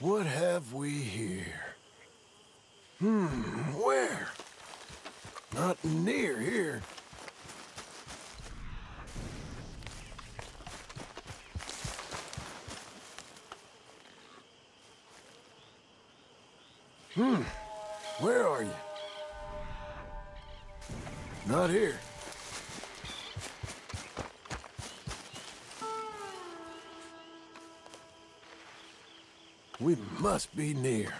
What have we here? Hmm, where? Not near here. Hmm, where are you? Not here. We must be near.